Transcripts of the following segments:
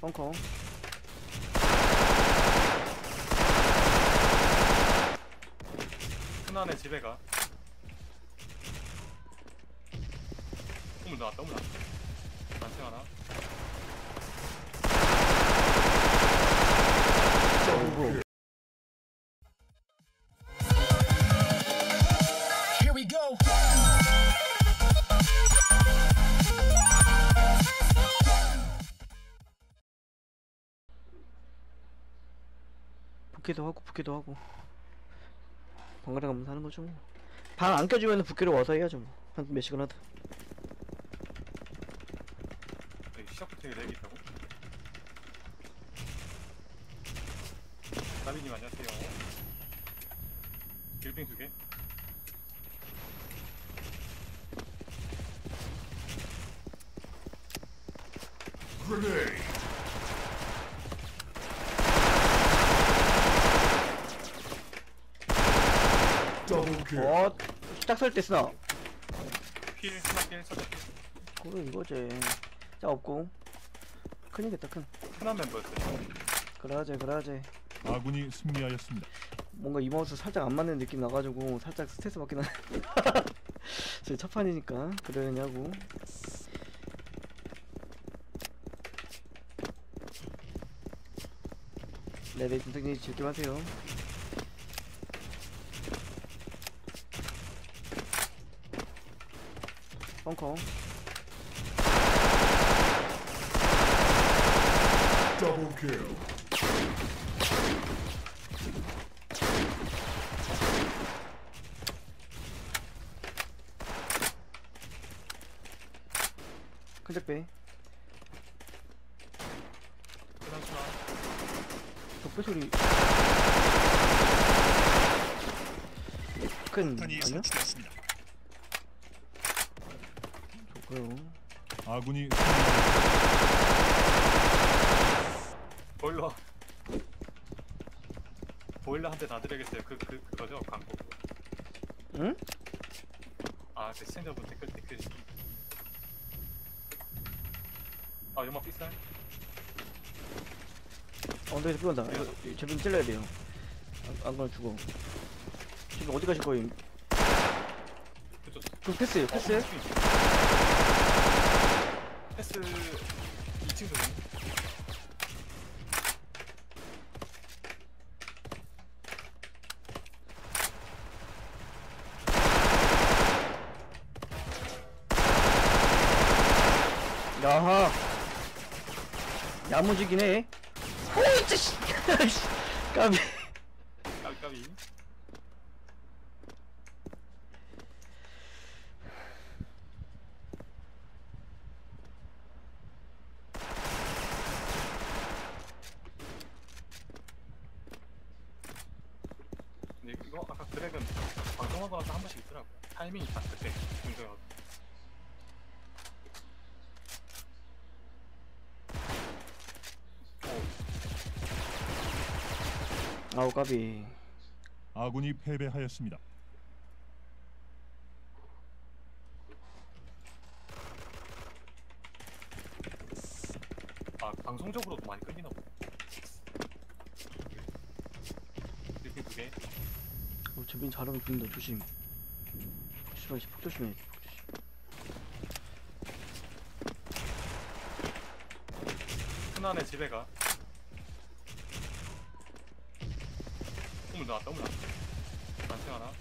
벙커 큰안에 집에 가. 우물 나왔다, 우물 나왔다. 단층 하나. Double kill. Here we go. 부캐도 하고 부캐도 하고 번갈아 가면서 하는 거죠 방안 껴주면 부캐로 와서 해야죠 뭐한 몇 시간 하다 여기 시작부터 렉이 있다고? 다비님 안녕하세요. 길빙 두 개. Grenade. Double kill. 어, 짝설 때 쓰나? 필, 하나 필, 살짝 필. 그래 이거지 짝 없고 큰이겠다 큰 흔한 멤버였어요. 그래야지 그래야지 아군이 승리하였습니다. 뭔가 이 마우스 살짝 안 맞는 느낌 나가지고 살짝 스트레스 받긴 하네 저희 첫 판이니까 그러냐고 네네 김성진이 즐겨 하세요 벙커 Double kill. 흔한 수나. 적배 소리 큰 탄이 아니야? 설치되었습니다. 좋고요 아군이. 보일러. 보일러 한대 놔드려야겠어요. 그, 그, 그거죠? 광고. 응? 아, 그 시청자분 댓글, 댓글. 아, 연막 비쌀? 엉덩이에서 삐온다 이거 제빈 찔러야 돼요 안, 안 그러면 죽어 지금 어디 가실 거예요? 그쪽. 그 패스요 패스? 어, 패스 2층 정도. 야하 야무지긴 해 오이 씨 까비 까비 까비. 근데 이거 아까 드래곤 방송하고 나서 한 번씩 있더라고. 타이밍이 딱 그때 공정하고. 아우 까비 아군이 패배하였습니다. 아 방송적으로도 많이 끌리나 보다. 이렇게 두 개. 어, 제빈 잘하면 죽는다 조심 씨발 폭 조심해 폭 조심 큰 안에 집에 가. 나왔다, 우물 나왔다. 단층 하나.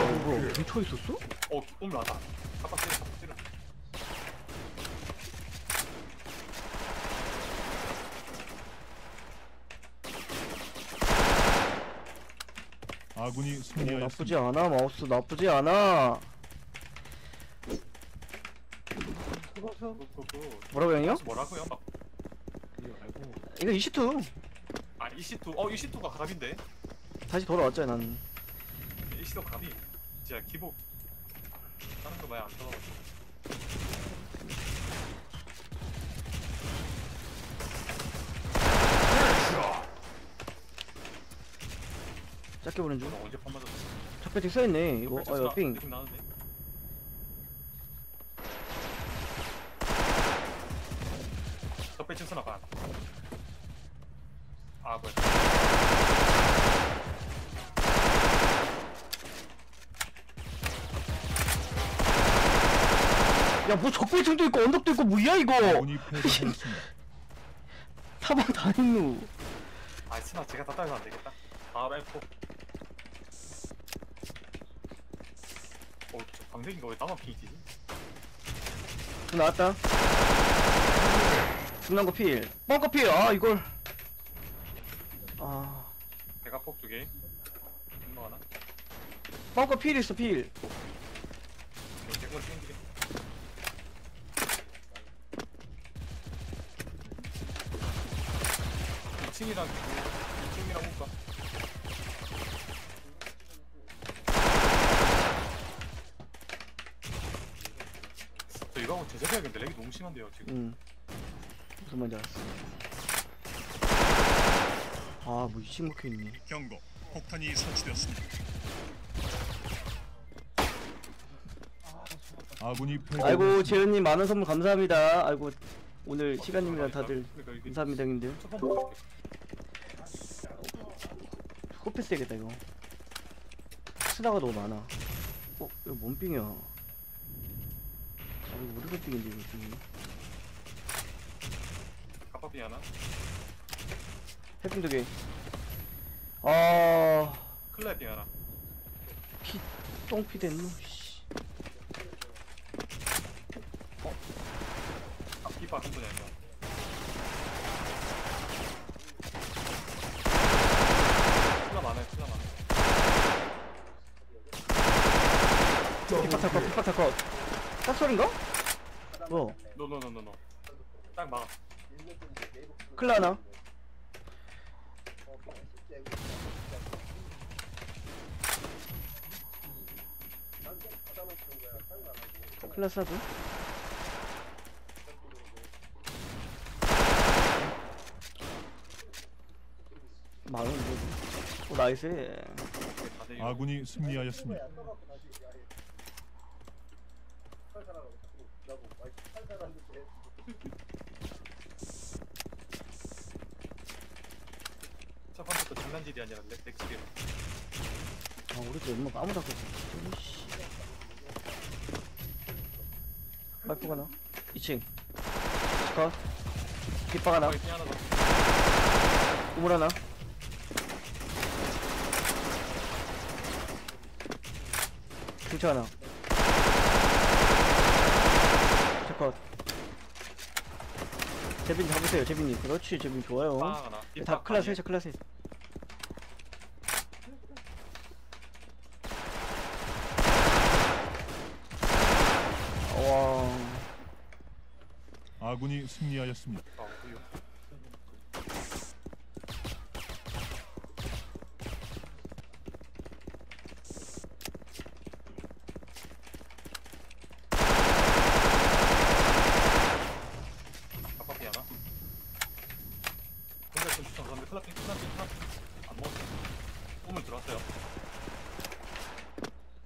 어 뭐야 미쳐 있었어? 어, 우물 나왔다. 깜빡 찔러, 깜빡 찔러. 아군이 어, 나쁘지 승리하였습니다. 않아 마우스 나쁘지 않아 뭐라고 형이요? 뭐라고요? 막, 이거 EC2 아 EC2 어 EC2가 갑인데. 다시 돌아왔잖아 난 EC2 갑이. 진짜 기복. 다른 거 많이 안 돌아가지고. 짧게 보는 중. 언제 판 맞았어? 적배팅 써있네 이거. 어 이거 핑. 적배 층수나 봐. 아 뭐야? 야뭐 적배팅도 있고 언덕도 있고 뭐야 이거. 사방 다 있노 아 스나 제가 다 따면 안 되겠다. 바로 F4. 어, 저 방대기가 왜 나만? 또 나왔다 중난 거 필 뻥커 필아 이걸 아 배가 폭 두 개. 뭐 하나? 뻥커 필 있어 필 대구를 핑 개. 이층이랑 2층이랑 볼까? 저 이거 하고 제작해야겠는데 렉이 너무 심한데요 지금 응. 무슨 말인지 알았어. 아, 뭐 이식 먹혀 있네. 경고. 폭탄이 설치되었습니다. 아군이 패배. 아이고, 재현님 많은 선물 감사합니다. 아이고, 오늘 시간님이랑 다들 감사합니다, 형님들. 코패스 되겠다, 이거. 스나가 너무 많아. 어, 이거 뭔 빙이야? 아, 이거 우리 빙인데, 이거 빙이. 카파비 하나 해핑 두 개. 아, 클라이핑 하나 피, 똥피 됐노, 씨. 아 피파 한 분이 아니야 클라 많아요 클라 많아 Double 피파 탈 것, kill. 피파 탈 것. 짝소린가? 뭐, 노노노노노 딱 막아 클라 하나. 클라스 하고. 마흔 오 나이스. 아군이 승리하였습니다. 첫 장난질이 아니라 렉, 렉질이야 아 우리도 얼마 까무잡고 있어 씨 마이프가 나? 2층. 컷. 빗박 하나. 더. 우물 하나. 중차 하나. 컷. 재빈 잡으세요 재빈님. 그렇지 재빈 좋아요. 빵 하나. 다 클라스 해줘 클라스 해줘 아군이 승리하였습니다. 아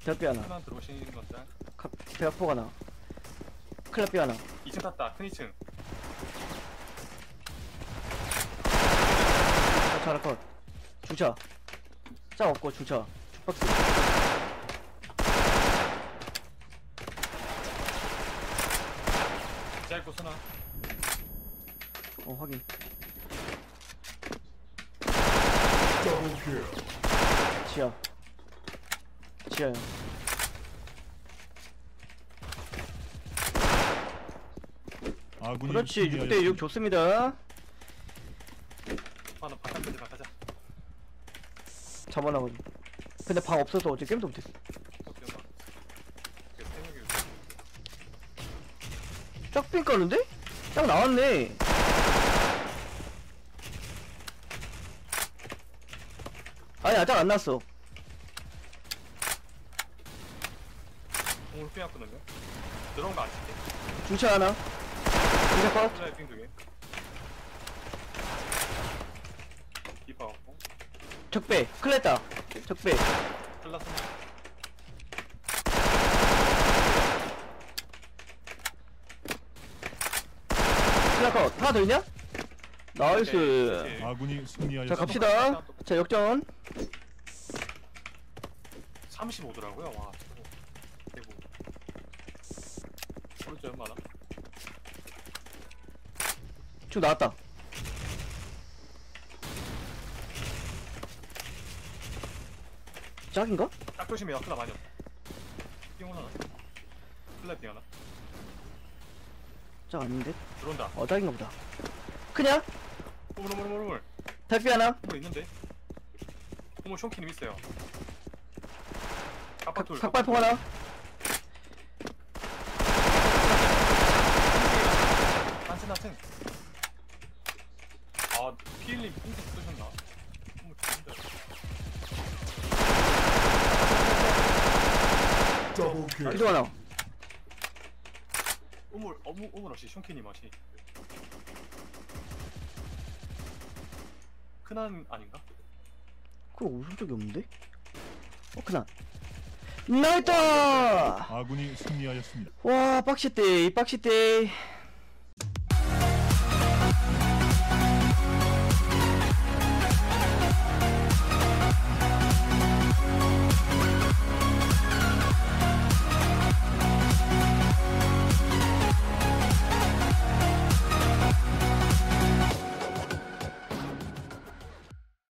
대학비 하나. 하나 들어오시는 건데 대학포 하나. 클럽비 하나 2층 탔다. 큰 2층. 차라 컷. 중차. 짜 없고 중차. 박스 짧고 쓰나 어 확인. 지하. 지하야 아군이 그렇지. 6대6 승리하였습니다. 좋습니다. 오빠는 바깥까지만 가자. 잡아놔가지고 근데 방 없어서 어제 게임도 못했어. 봐 이게 생각이 짝빙 까는데? 짝 나왔네. 아니야 짝 안 났어. 공을 빼앗거든요. 들어온 거안 칠게 중차 하나 중차 컷 두개 갖고 적배 클레다 적배 플라스나 클라 컷 하나 더 있냐? 나이스 네, 아군이 자 승리하였습니다. 갑시다 자 역전 35더라고요. 와. 대구. 오른쪽 얼마나? 쭉 나왔다 짝인가? 딱 조심해요. 많이 없다. 띵 하나. 클라 띵 하나. 짝 아닌데? 들어온다. 어 짝인가 보다 우물 우물. 달피 하나 우물 있는데. 우물 쇼키님 있어요. kappa툴. 삭발포 하나 한층 한층. 아, 피일님 핑크 쓰셨나? 우물 좋은데. Double kill. 기도 하나 우물 어무 우물 없이 쇼키님 없이. 큰한 아닌가? 그거 웃을 적이 없는데? 어 크나 나이다 아군이 승리하였습니다. 와 빡시대 이 빡시대